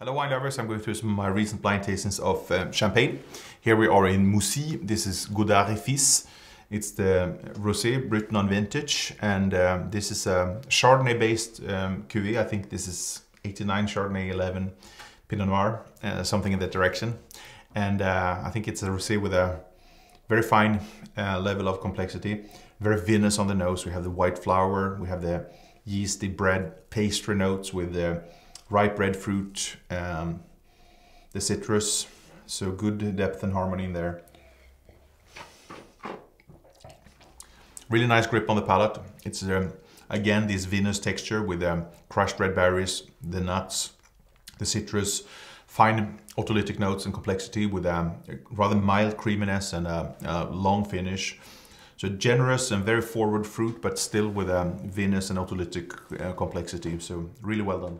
Hello wine lovers, I'm going through some of my recent blind tastings of um, champagne. Here we are in Moussy, this is Godart Fils. It's the rosé written on vintage and um, this is a Chardonnay based um, cuvée. I think this is 89 Chardonnay 11 Pinot Noir, uh, something in that direction. And uh, I think it's a rosé with a very fine uh, level of complexity, very vinous on the nose. We have the white flower, we have the yeasty bread pastry notes with the ripe breadfruit, um, the citrus, so good depth and harmony in there. Really nice grip on the palate. It's um, again this vinous texture with um, crushed red berries, the nuts, the citrus, fine autolytic notes and complexity with um, a rather mild creaminess and a, a, long finish. So generous and very forward fruit, but still with a um, vinous and autolytic uh, complexity. So really well done.